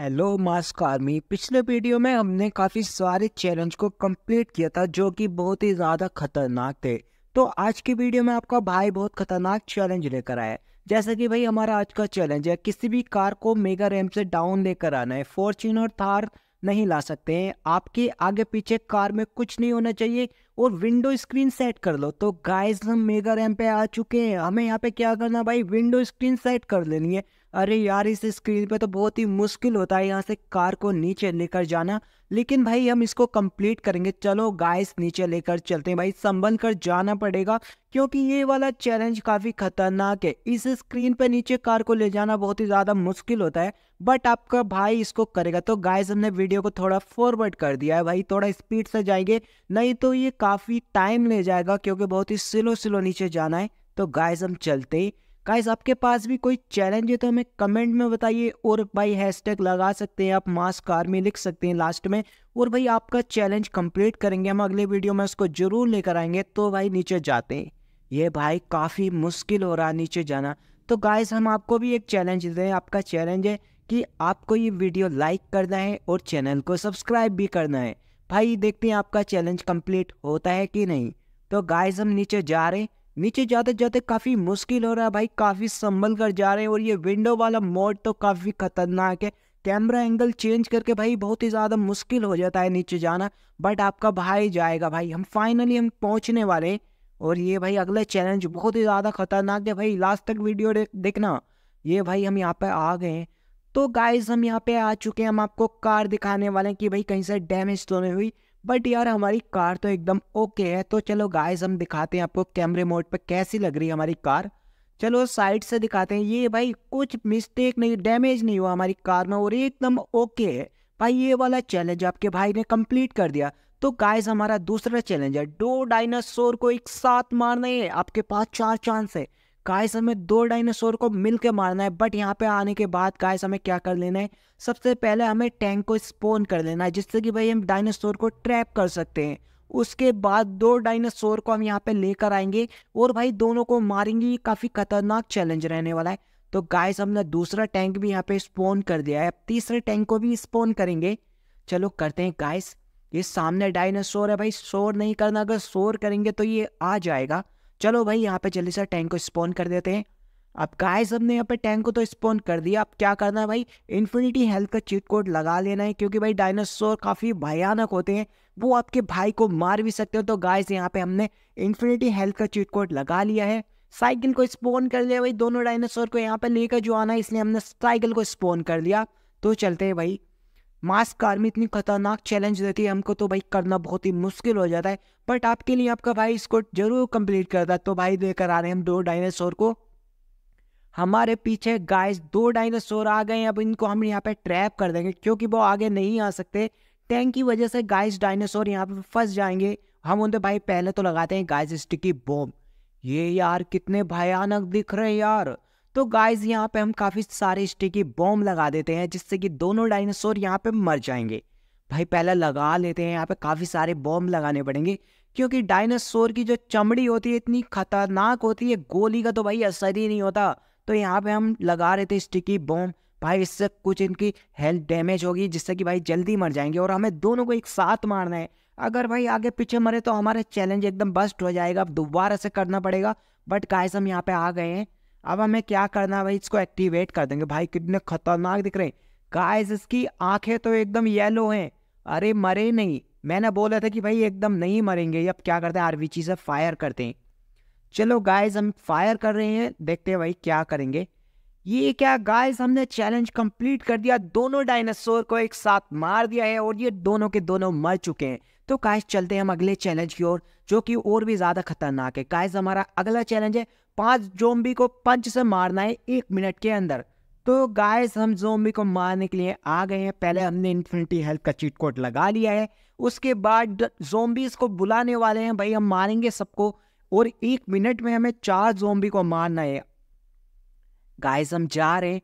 Hello mask army पिछले video में हमने काफ़ी सारे चैलेंज को कंप्लीट किया था, जो कि बहुत ही ज़्यादा खतरनाक थे। तो आज की वीडियो में आपका भाई बहुत खतरनाक चैलेंज लेकर आया है। जैसा कि भाई हमारा आज का चैलेंज है, किसी भी कार को मेगा रैम से डाउन लेकर आना है। फॉर्च्यूनर थार नहीं ला सकते हैं। आपके आगे पीछे कार में कुछ नहीं होना चाहिए और विंडो स्क्रीन सेट कर लो। तो गाइस हम मेगा रैम पे आ चुके हैं। हमें यहाँ पे क्या करना भाई? विंडो स्क्रीन सेट कर लेनी है। अरे यार, इस स्क्रीन पे तो बहुत ही मुश्किल होता है यहाँ से कार को नीचे लेकर जाना। लेकिन भाई, हम इसको कंप्लीट करेंगे। चलो गाइस नीचे लेकर चलते हैं। भाई, संभल कर जाना पड़ेगा, क्योंकि ये वाला चैलेंज काफ़ी खतरनाक है। इस स्क्रीन पे नीचे कार को ले जाना बहुत ही ज़्यादा मुश्किल होता है बट आपका भाई इसको करेगा। तो गाइस हमने वीडियो को थोड़ा फॉरवर्ड कर दिया है। भाई, थोड़ा स्पीड से जाएँगे, नहीं तो ये काफ़ी टाइम ले जाएगा, क्योंकि बहुत ही स्लो स्लो नीचे जाना है। तो गाइस हम चलते गाइस आपके पास भी कोई चैलेंज है तो हमें कमेंट में बताइए और भाई हैशटैग लगा सकते हैं, आप मास्क आर्मी लिख सकते हैं लास्ट में। और भाई आपका चैलेंज कंप्लीट करेंगे हम अगले वीडियो में, उसको ज़रूर लेकर आएँगे। तो भाई नीचे जाते हैं। ये भाई काफ़ी मुश्किल हो रहा है नीचे जाना। तो गाइस हम आपको भी एक चैलेंज दे हैं। आपका चैलेंज है कि आपको ये वीडियो लाइक करना है और चैनल को सब्सक्राइब भी करना है। भाई देखते हैं आपका चैलेंज कंप्लीट होता है कि नहीं। तो गाइस हम नीचे जा रहे हैं। नीचे जाते जाते काफ़ी मुश्किल हो रहा है भाई, काफ़ी संभल कर जा रहे हैं और ये विंडो वाला मोड तो काफ़ी खतरनाक है। कैमरा एंगल चेंज करके भाई बहुत ही ज़्यादा मुश्किल हो जाता है नीचे जाना बट आपका भाई जाएगा भाई। हम फाइनली हम पहुँचने वाले हैं और ये भाई अगला चैलेंज बहुत ही ज़्यादा खतरनाक है भाई। लास्ट तक वीडियो देखना। ये भाई हम यहाँ पे आ गए हैं। तो गाइज़ हम यहाँ पे आ चुके हैं। हम आपको कार दिखाने वाले हैं कि भाई कहीं से डैमेज तो नहीं हुई। बट यार हमारी कार तो एकदम ओके है तो चलो गाइस हम दिखाते हैं आपको कैमरे मोड पे कैसी लग रही है हमारी कार। चलो साइड से दिखाते हैं। ये भाई कुछ मिस्टेक नहीं डैमेज नहीं हुआ हमारी कार में और एकदम ओके है। भाई ये वाला चैलेंज आपके भाई ने कंप्लीट कर दिया। तो गाइस हमारा दूसरा चैलेंज है। दो डायनासोर को एक साथ मारना है आपके पास चार चांस है। गाइस हमें दो डायनासोर को मिलकर मारना है बट यहाँ पे आने के बाद गाइस हमें क्या कर लेना है? सबसे पहले हमें टैंक को स्पोन कर लेना है, जिससे कि भाई हम डायनासोर को ट्रैप कर सकते हैं। उसके बाद दो डायनासोर को हम यहाँ पे लेकर आएँगे, और भाई दोनों को मारेंगे, ये काफ़ी खतरनाक चैलेंज रहने वाला है। तो गाइस हमने दूसरा टैंक भी यहाँ पे स्पोन कर दिया है, अब तीसरे टैंक को भी स्पोन करेंगे। चलो करते हैं गाइस ये सामने डायनासोर है भाई, शोर नहीं करना, अगर शोर करेंगे तो ये आ जाएगा। चलो भाई, यहाँ पे जल्दी से टैंक को स्पॉन कर देते हैं। अब गाइस हमने यहाँ पे टैंक को तो स्पॉन कर दिया। अब क्या करना है भाई? इन्फिनिटी हेल्थ का चीट कोड लगा लेना है, क्योंकि भाई डायनासोर काफ़ी भयानक होते हैं। वो आपके भाई को मार भी सकते हो। तो गाइस यहाँ पे हमने इन्फिनिटी हेल्थ का चीट कोड लगा लिया है। साइकिल को स्पोन कर लिया भाई। दोनों डायनासोर को यहाँ पे लेकर जो आना है, इसलिए हमने साइकिल को स्पोन कर लिया तो चलते हैं भाई। मास्क कार में इतनी खतरनाक चैलेंज देती है, हमको तो भाई करना बहुत ही मुश्किल हो जाता है। बट आपके लिए आपका भाई इसको ज़रूर कंप्लीट करता है। तो भाई लेकर आ रहे हैं हम दो डायनासोर को। हमारे पीछे गाइस दो डायनासोर आ गए अब इनको हम यहाँ पे ट्रैप कर देंगे, क्योंकि वो आगे नहीं आ सकते। टैंक की वजह से गाइस डायनासोर यहाँ पे फंस जाएँगे। हम उनके भाई पहले तो लगाते हैं गाइस स्टिकी बॉम्ब ये यार कितने भयानक दिख रहे हैं यार। तो गाइज़ यहाँ पे हम काफ़ी सारे स्टिकी बॉम्ब लगा देते हैं, जिससे कि दोनों डायनासोर यहाँ पे मर जाएँगे। भाई, पहले लगा लेते हैं, यहाँ पे काफ़ी सारे बॉम्ब लगाने पड़ेंगे, क्योंकि डायनासोर की जो चमड़ी होती है, इतनी खतरनाक होती है, गोली का तो भाई असर ही नहीं होता। तो यहाँ पे हम लगा रहे थे स्टिकी बॉम्ब भाई, इससे कुछ इनकी हेल्थ डैमेज होगी, जिससे कि भाई जल्दी मर जाएँगे, और हमें दोनों को एक साथ मारना है। अगर भाई आगे पीछे मरे तो हमारा चैलेंज एकदम बस्ट हो जाएगा, अब दोबारा से करना पड़ेगा। बट गाइस हम यहाँ पे आ गए हैं। अब हमें क्या करना है भाई? इसको एक्टिवेट कर देंगे। भाई, कितने खतरनाक दिख रहे हैं। गाइस इसकी आँखें तो एकदम येलो हैं। अरे, मरे नहीं। मैंने बोला था कि भाई, एकदम नहीं मरेंगे। अब क्या करते हैं? आरवीची से फायर करते हैं। चलो गाइस हम फायर कर रहे हैं। देखते हैं भाई, क्या करेंगे। ये क्या गाइस हमने चैलेंज कंप्लीट कर दिया। दोनों डायनासोर को एक साथ मार दिया है और ये दोनों के दोनों मर चुके हैं। तो गाइस चलते हैं हम अगले चैलेंज की ओर, जो कि और भी ज़्यादा खतरनाक है। गाइस हमारा अगला चैलेंज है पाँच जोम्बी को पंच से मारना है एक मिनट के अंदर। तो गाइस हम जोम्बी को मारने के लिए आ गए हैं। पहले हमने इन्फिनिटी हेल्थ का चीट कोड लगा लिया है। उसके बाद जोम्बीज को बुलाने वाले हैं। भाई, हम मारेंगे सबको और एक मिनट में हमें चार जोम्बी को मारना है। गाइस हम जा रहे हैं।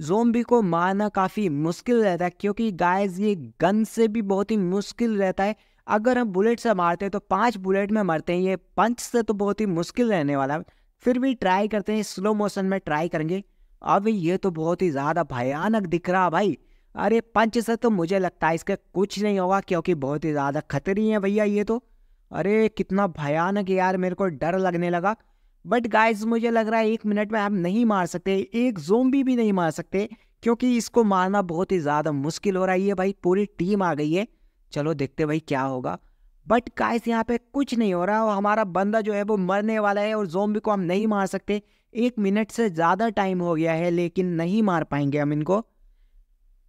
जोम्बी को मारना काफ़ी मुश्किल रहता है क्योंकि गाइस ये गन से भी बहुत ही मुश्किल रहता है। अगर हम बुलेट से मारते हैं तो पाँच बुलेट में मरते हैं। ये पंच से तो बहुत ही मुश्किल रहने वाला है। फिर भी ट्राई करते हैं स्लो मोशन में ट्राई करेंगे। अब, ये तो बहुत ही ज़्यादा भयानक दिख रहा भाई। अरे, पंच से तो मुझे लगता है इसके कुछ नहीं होगा, क्योंकि बहुत ही ज़्यादा खतरी है भैया ये तो। अरे, कितना भयानक यार, मेरे को डर लगने लगा। बट गाइस मुझे लग रहा है एक मिनट में हम नहीं मार सकते, एक जोम्बी भी नहीं मार सकते, क्योंकि इसको मारना बहुत ही ज़्यादा मुश्किल हो रहा है। भाई पूरी टीम आ गई है। चलो देखते भाई क्या होगा। बट गाइस यहाँ पे कुछ नहीं हो रहा और हमारा बंदा जो है वो मरने वाला है और जोम्बी को हम नहीं मार सकते। एक मिनट से ज़्यादा टाइम हो गया है, लेकिन नहीं मार पाएँगे हम इनको।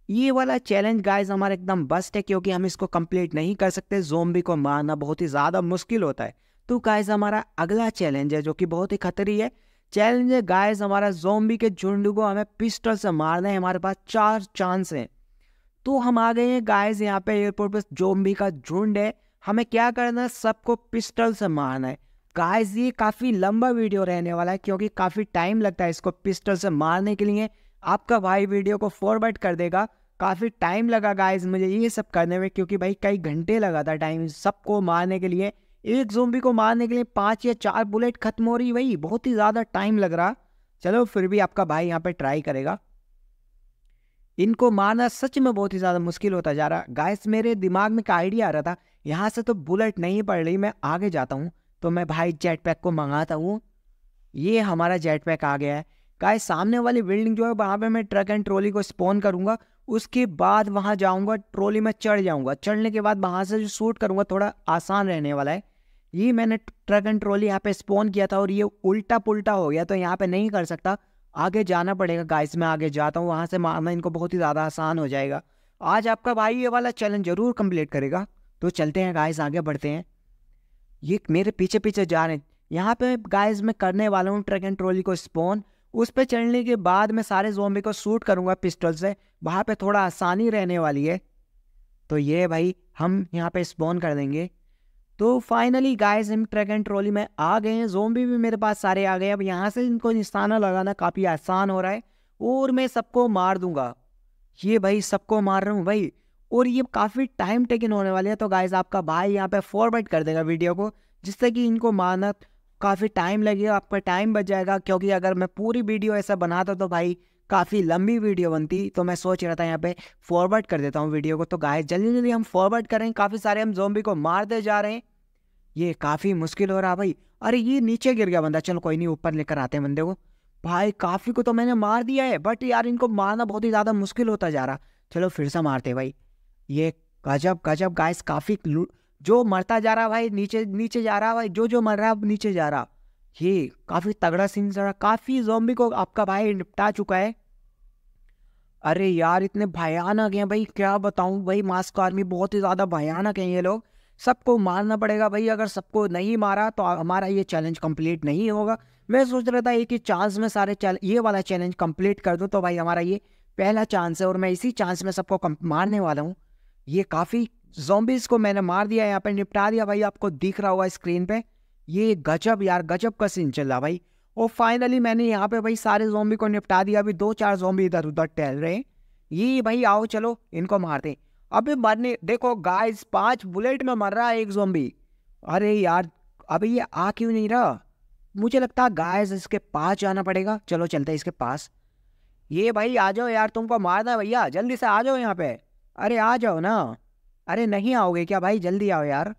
ये वाला चैलेंज गाइस हमारा एकदम बस्ट है क्योंकि हम इसको कंप्लीट नहीं कर सकते। जोम्बी को मारना बहुत ही ज़्यादा मुश्किल होता है। तो गाइस हमारा अगला चैलेंज है जो कि बहुत ही खतरी है। चैलेंज है गाइस हमारा जोम्बी के झुंड को हमें पिस्टल से मारना है। हमारे पास चार चांस हैं। तो हम आ गए हैं गाइस यहाँ पे एयरपोर्ट पर जोम्बी का झुंड है। हमें क्या करना है? सबको पिस्टल से मारना है। गाइस ये काफ़ी लंबा वीडियो रहने वाला है क्योंकि काफ़ी टाइम लगता है इसको पिस्टल से मारने के लिए। आपका भाई वीडियो को फॉरवर्ड कर देगा। काफ़ी टाइम लगा गाइस मुझे ये सब करने में क्योंकि भाई कई घंटे लगा था टाइम सबको मारने के लिए। एक जोम्बी को मारने के लिए पाँच या चार बुलेट खत्म हो रही भाई बहुत ही ज़्यादा टाइम लग रहा। चलो फिर भी आपका भाई यहाँ पर ट्राई करेगा। इनको मारना सच में बहुत ही ज़्यादा मुश्किल होता जा रहा। गाइस मेरे दिमाग में एक आइडिया आ रहा था। यहाँ से तो बुलेट नहीं पड़ रही, मैं आगे जाता हूँ। तो मैं भाई जेट पैक को मंगाता हूँ। ये हमारा जेट पैक आ गया है। गाइस सामने वाली बिल्डिंग जो है, वहाँ पे मैं ट्रक एंड ट्रॉली को स्पॉन करूँगा। उसके बाद वहाँ जाऊँगा ट्रॉली में चढ़ जाऊँगा। चढ़ने के बाद वहाँ से जो शूट करूँगा, थोड़ा आसान रहने वाला है। ये मैंने ट्रक एंड ट्रॉली यहाँ पे स्पॉन किया था और ये उल्टा पुल्टा हो गया तो यहाँ पे नहीं कर सकता। आगे जाना पड़ेगा गाइस मैं आगे जाता हूँ, वहाँ से मारना इनको बहुत ही ज़्यादा आसान हो जाएगा। आज आपका भाई ये वाला चैलेंज ज़रूर कंप्लीट करेगा। तो चलते हैं गाइस आगे बढ़ते हैं। ये मेरे पीछे पीछे जा रहे हैं। यहाँ पे गाइस मैं करने वाला हूँ ट्रक एंड ट्रॉली को स्पॉन उस पर चढ़ने के बाद मैं सारे जोम्बी को शूट करूँगा पिस्टल से। वहाँ पे थोड़ा आसानी रहने वाली है। तो ये भाई, हम यहाँ पे स्पॉन कर देंगे। तो फाइनली गाइस हम ट्रैक एंड ट्रॉली में आ गए हैं। जोम्बी भी मेरे पास सारे आ गए अब यहाँ से इनको निशाना लगाना काफ़ी आसान हो रहा है। और मैं सबको मार दूँगा। ये भाई, सबको मार रहा हूँ भाई। और ये काफ़ी टाइम टेकन होने वाले है। तो गाइज़ आपका भाई यहाँ पे फॉरवर्ड कर देगा वीडियो को, जिससे कि इनको मारना काफ़ी टाइम लगेगा। आपका टाइम बच जाएगा, क्योंकि अगर मैं पूरी वीडियो ऐसा बनाता तो भाई काफ़ी लंबी वीडियो बनती। तो मैं सोच रहा था यहाँ पे फॉरवर्ड कर देता हूँ वीडियो को। तो गाइस जल्दी जल्दी हम फॉरवर्ड करें। काफ़ी सारे हम जोम्बी को मारते जा रहे हैं। ये काफ़ी मुश्किल हो रहा भाई। अरे ये नीचे गिर गया बंदा। चलो कोई नहीं, ऊपर लेकर आते हैं बंदे को। भाई काफ़ी को तो मैंने मार दिया है बट यार इनको मारना बहुत ही ज़्यादा मुश्किल होता जा रहा। चलो फिर से मारते भाई। ये गजब गजब गाइस काफ़ी जो मरता जा रहा भाई, नीचे नीचे जा रहा भाई, जो जो मर रहा है नीचे जा रहा। ये काफ़ी तगड़ा सीन चल रहा। काफ़ी जोम्बी को आपका भाई निपटा चुका है। अरे यार, इतने भयानक हैं भाई, क्या बताऊँ भाई मास्क आर्मी बहुत ही ज़्यादा भयानक हैं ये लोग। सबको मारना पड़ेगा भाई, अगर सबको नहीं मारा तो हमारा ये चैलेंज कंप्लीट नहीं होगा। मैं सोच रहा था एक ही चांस में सारे ये वाला चैलेंज कंप्लीट कर दूँ तो भाई हमारा ये पहला चांस है और मैं इसी चांस में सबको मारने वाला हूँ। ये काफ़ी जोम्बिस को मैंने मार दिया, यहाँ पे निपटा दिया भाई, आपको दिख रहा होगा स्क्रीन पे। ये गजब यार, गजब का सीन चल रहा भाई। और फाइनली मैंने यहाँ पे भाई सारे जोम्बी को निपटा दिया, अभी दो चार जोम्बी इधर उधर टहल रहे हैं। ये भाई आओ चलो, इनको मारते अभी मरने, देखो गाइस पाँच बुलेट में मर रहा है एक जोम्बी अरे यार अभी ये आ क्यों नहीं रहा? मुझे लगता है गाइस इसके पास जाना पड़ेगा। चलो चलते इसके पास। ये भाई, आ जाओ यार, तुमको मारना भैया। जल्दी से आ जाओ यहाँ पे। अरे आ जाओ ना। अरे नहीं आओगे क्या भाई? जल्दी आओ यार।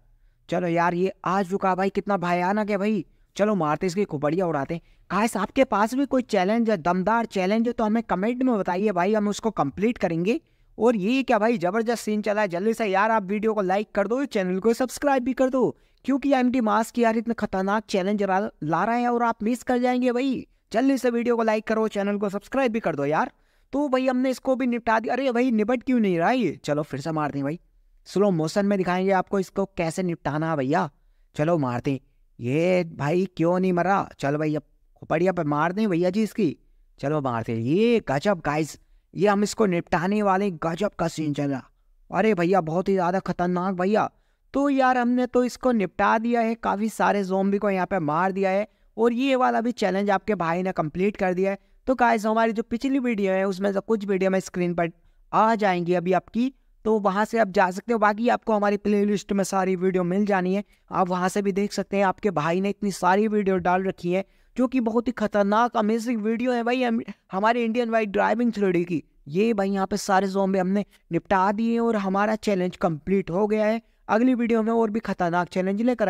चलो यार, ये आ चुका भाई। कितना भयानक है भाई। चलो मारते इसकी खुबड़िया उड़ाते काश आपके पास भी कोई चैलेंज है? दमदार चैलेंज है तो हमें कमेंट में बताइए भाई। हम उसको कंप्लीट करेंगे। और ये क्या भाई, ज़बरदस्त सीन चला है। जल्दी से यार आप वीडियो को लाइक कर दो चैनल को सब्सक्राइब भी कर दो। क्योंकि एम टी मास्क यार इतने खतरनाक चैलेंज ला रहा है और आप मिस कर जाएँगे भाई। जल्दी से वीडियो को लाइक करो चैनल को सब्सक्राइब भी कर दो यार। तो भाई हमने इसको भी निपटा दिया। अरे भाई निपट क्यों नहीं रहा ये? चलो फिर से मार दें भाई। स्लो मोशन में दिखाएँगे आपको इसको कैसे निपटाना भैया। चलो मारते ये भाई क्यों नहीं मरा? चलो भाई, अब खोपड़िया पर मार दें भैया जी इसकी। चलो मारते ये गजब गाइस ये हम इसको निपटाने वाले गजब का सीन चला अरे भैया, बहुत ही ज़्यादा खतरनाक भैया। तो यार हमने तो इसको निपटा दिया है, काफ़ी सारे जोम्बी को यहाँ पे मार दिया है और ये वाला भी चैलेंज आपके भाई ने कंप्लीट कर दिया है। तो गाइस हमारी जो पिछली वीडियो है, उसमें से कुछ वीडियो में स्क्रीन पर आ जाएँगी अभी आपकी। तो वहाँ से आप जा सकते हो। बाकी आपको हमारी प्लेलिस्ट में सारी वीडियो मिल जानी है। आप वहाँ से भी देख सकते हैं, आपके भाई ने इतनी सारी वीडियो डाल रखी है। जो कि बहुत ही खतरनाक अमेजिंग वीडियो है भाई हमारे इंडियन वाइड ड्राइविंग थ्रेडी की। ये भाई यहाँ पे सारे जोम्बे हमने निपटा दिए और हमारा चैलेंज कंप्लीट हो गया है। अगली वीडियो में और भी खतरनाक चैलेंज लेकर आए।